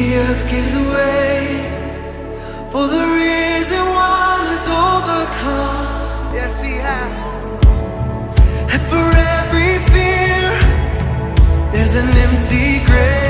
The earth gives way for the risen one is overcome. Yes, he has. And for every fear, there's an empty grave.